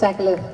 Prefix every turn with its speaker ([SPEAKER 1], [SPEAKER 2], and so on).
[SPEAKER 1] Spectacular.